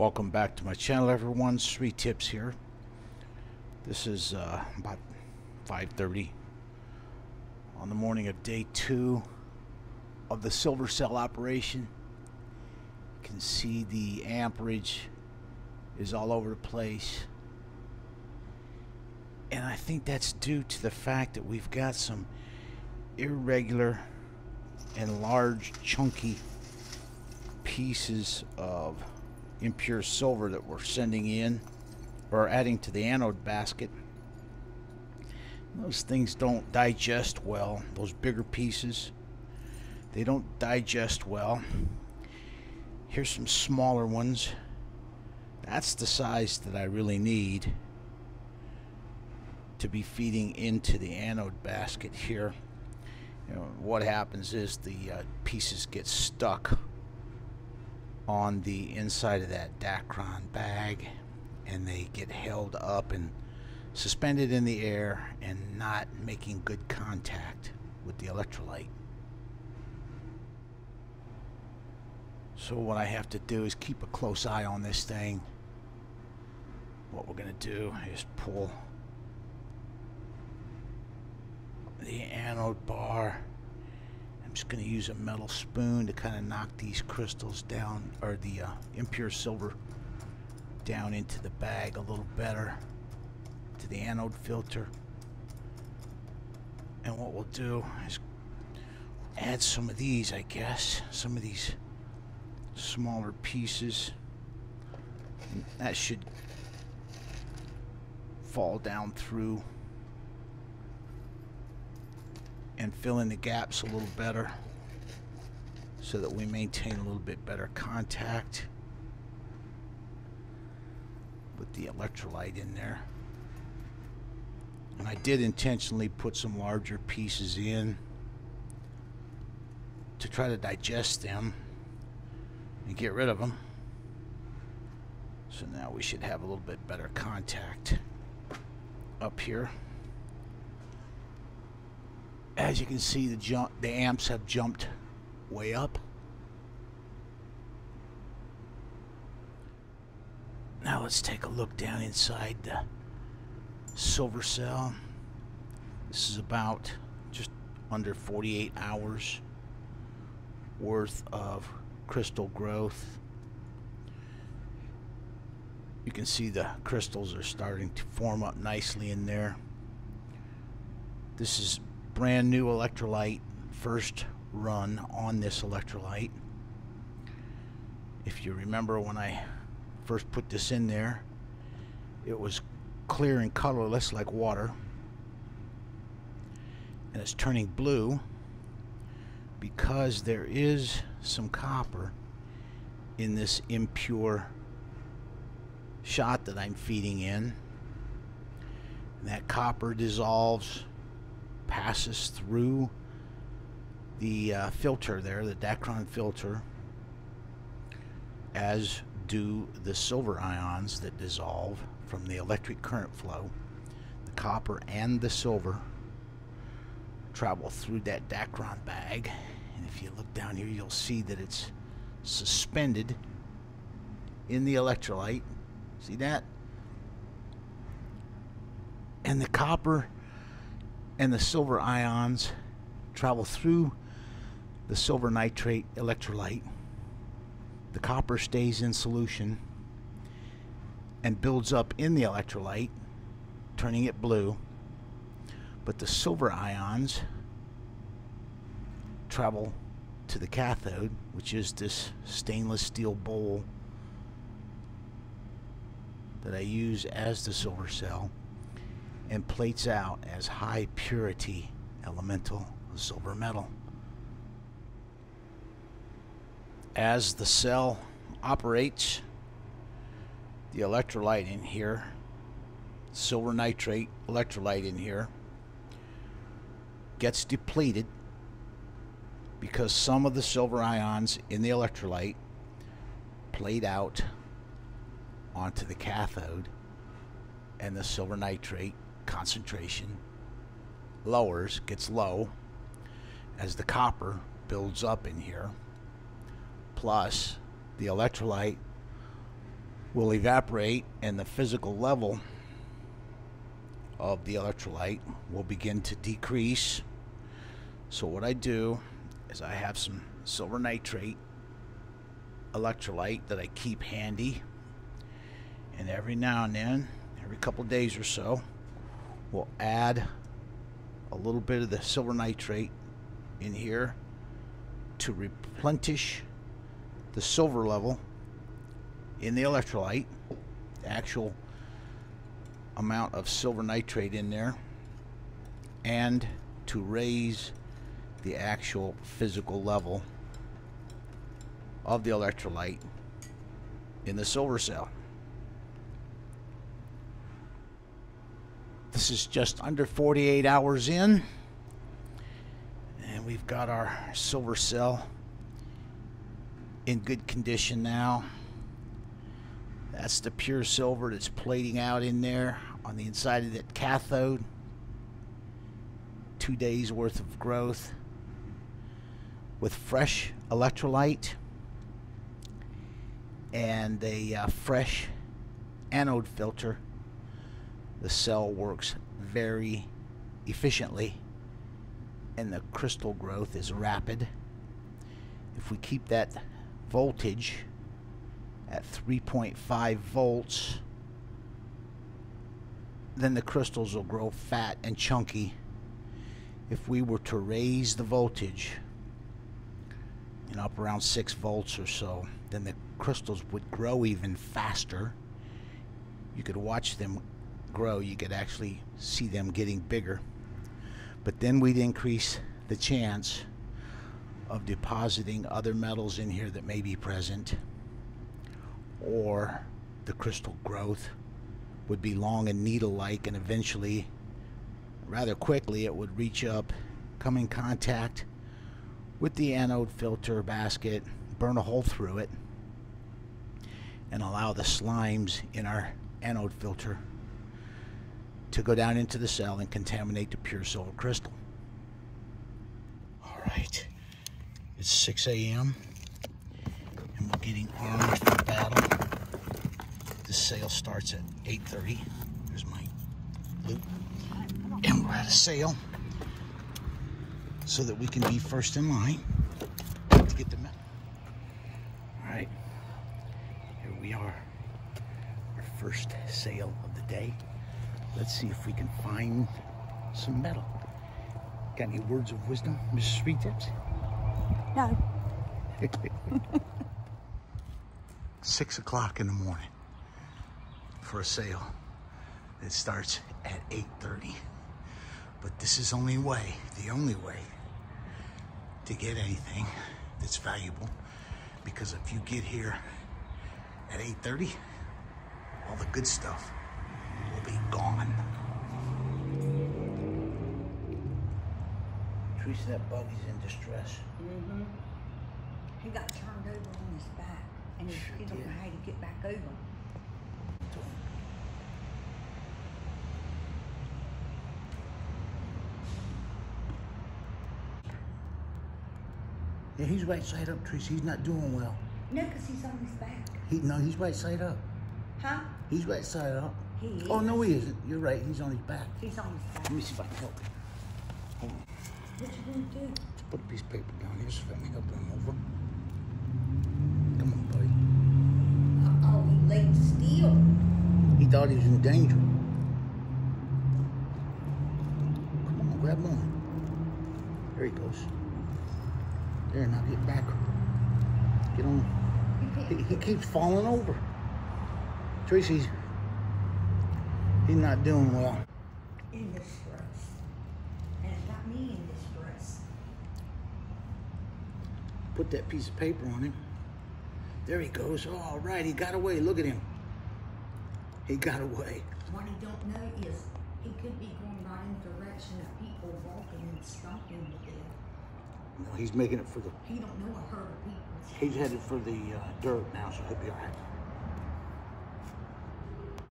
Welcome back to my channel everyone. Sreetips here. This is uh, about 5.30 on the morning of day two of the silver cell operation. You can see the amperage is all over the place. And I think that's due to the fact that we've got some irregular and large chunky pieces of impure silver that we're sending in or adding to the anode basket. Those things don't digest well, those bigger pieces. They don't digest well. Here's some smaller ones. That's the size that I really need to be feeding into the anode basket here. You know, what happens is the uh, pieces get stuck on the inside of that Dacron bag and they get held up and suspended in the air and not making good contact with the electrolyte. So what I have to do is keep a close eye on this thing. What we're going to do is pull the anode bar I'm just going to use a metal spoon to kind of knock these crystals down, or the uh, impure silver down into the bag a little better to the anode filter. And what we'll do is add some of these, I guess, some of these smaller pieces. That should fall down through and fill in the gaps a little better so that we maintain a little bit better contact with the electrolyte in there. And I did intentionally put some larger pieces in to try to digest them and get rid of them. So now we should have a little bit better contact up here as you can see the jump the amps have jumped way up. Now let's take a look down inside the silver cell. This is about just under 48 hours worth of crystal growth. You can see the crystals are starting to form up nicely in there. This is brand new electrolyte first run on this electrolyte. If you remember when I first put this in there it was clear and colorless like water. And it's turning blue because there is some copper in this impure shot that I'm feeding in. And that copper dissolves passes through the uh, filter there, the Dacron filter, as do the silver ions that dissolve from the electric current flow. The copper and the silver travel through that Dacron bag. And if you look down here, you'll see that it's suspended in the electrolyte. See that? And the copper and the silver ions travel through the silver nitrate electrolyte. The copper stays in solution and builds up in the electrolyte, turning it blue. But the silver ions travel to the cathode, which is this stainless steel bowl that I use as the silver cell and plates out as high purity elemental silver metal. As the cell operates, the electrolyte in here, silver nitrate electrolyte in here, gets depleted because some of the silver ions in the electrolyte played out onto the cathode and the silver nitrate concentration lowers, gets low, as the copper builds up in here, plus the electrolyte will evaporate and the physical level of the electrolyte will begin to decrease. So what I do is I have some silver nitrate electrolyte that I keep handy and every now and then every couple days or so we'll add a little bit of the silver nitrate in here to replenish the silver level in the electrolyte, the actual amount of silver nitrate in there, and to raise the actual physical level of the electrolyte in the silver cell. This is just under 48 hours in and we've got our silver cell in good condition now. That's the pure silver that's plating out in there on the inside of that cathode. Two days worth of growth with fresh electrolyte and a uh, fresh anode filter. The cell works very efficiently and the crystal growth is rapid. If we keep that voltage at 3.5 volts, then the crystals will grow fat and chunky. If we were to raise the voltage you know, up around 6 volts or so, then the crystals would grow even faster. You could watch them grow. You could actually see them getting bigger. But then we'd increase the chance of depositing other metals in here that may be present or the crystal growth would be long and needle-like and eventually rather quickly it would reach up come in contact with the anode filter basket burn a hole through it and allow the slimes in our anode filter to go down into the cell and contaminate the pure silver crystal. All right, it's 6 a.m. and we're getting armed for battle. The sale starts at 8.30. There's my loot. And we're at a sale so that we can be first in line to get the metal. All right, here we are, our first sale of the day. Let's see if we can find some metal. Got any words of wisdom, Mrs. Sreetips? No. Six o'clock in the morning for a sale. It starts at 8.30. But this is only way, the only way to get anything that's valuable. Because if you get here at 8.30, all the good stuff be gone. Teresa, that buggy's in distress. Mm-hmm. He got turned over on his back, and he, Sure he don't know how to get back over. Yeah, he's right side up, Teresa. He's not doing well. No, 'cause he's on his back. He no, he's right side up. Huh? He's right side up. He Oh is. no, he isn't. You're right. He's on his back. He's on his back. Let me see if I can help you. Hold on. What you gonna do? Let's put a piece of paper down here so let me help him over. Come on, buddy. Uh-oh, he laid still. He thought he was in danger. Come on, grab on. There he goes. There, now get back. Get on. He, he keeps falling over. Tracy's. He's not doing well. In distress. And it got me in distress. Put that piece of paper on him. There he goes. All right, he got away. Look at him. He got away. What he don't know is he could be going right in the direction of people walking and stomping to death. No, he's making it for the. He don't know a herd of people. He's headed for the uh, dirt now, so he'll be all right.